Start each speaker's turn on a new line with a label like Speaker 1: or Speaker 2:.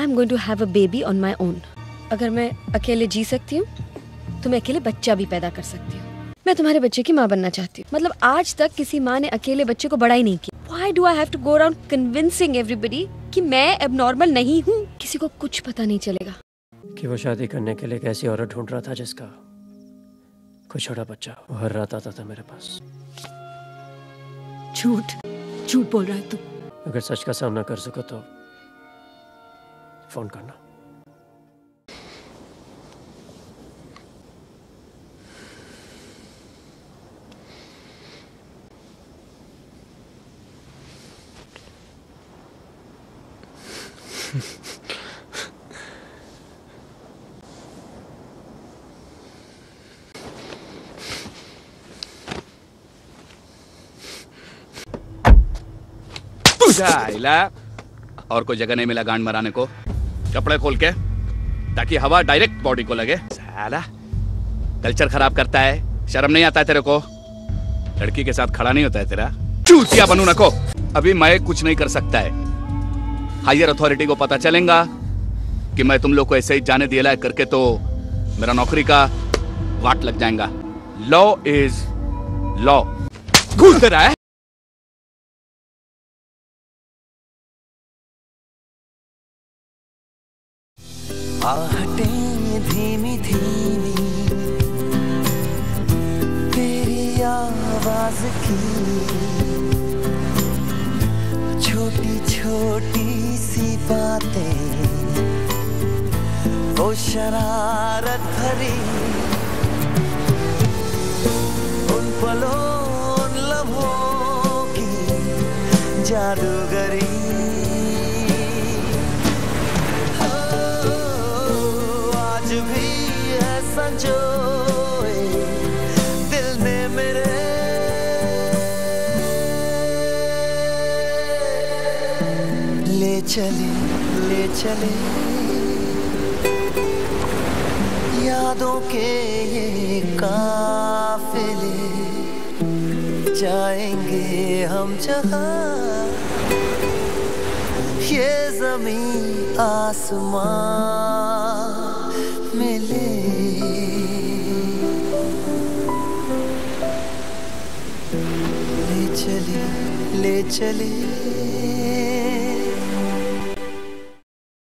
Speaker 1: I am going to have a baby on my own अगर मैं अकेले जी सकती हूँ तो मैं अकेले बच्चा भी पैदा कर सकती हूँ। मैं तुम्हारे बच्चे की माँ बनना चाहती हूँ। मतलब आज तक किसी माँ ने अकेले बच्चे को बड़ा ही नहीं किया। Why do I have to go around convincing everybody कि मैं abnormal नहीं हूँ? किसी को कुछ पता नहीं चलेगा।
Speaker 2: कि वो शादी करने के लिए एक ऐसी औरत ढूंढ रहा था जिसका कोई छोटा बच्चा वो हर रात आता था मेरे पास।
Speaker 1: झूठ झूठ बोल रहा है तू।
Speaker 2: अगर सच का सामना कर सको तो फ़ोन करना।
Speaker 3: और कोई जगह नहीं मिला गांड मराने को। कपड़े खोल के, ताकि हवा डायरेक्ट बॉडी को लगे। साला कल्चर खराब करता है, शर्म नहीं आता है तेरे को। लड़की के साथ खड़ा नहीं होता है तेरा। चूतिया बनू नको अभी मैं कुछ नहीं कर सकता है। हायर अथॉरिटी को पता चलेगा कि मैं तुम लोग को ऐसे ही जाने दिया करके तो मेरा नौकरी का वाट लग जाएगा। लॉ इज़ लॉ घूस रहा है
Speaker 4: आहटें धीमी धीमी, तेरी आवाज़ की। छोटी छोटी सी बातें, वो शरारत भरी। उन पलों, उन लम्हों की जादूगरी ले चले ले चले। यादों के ये काफिले, जाएँगे हम जहाँ। ये ज़मीन आसमां मिले। ले चले ले चले।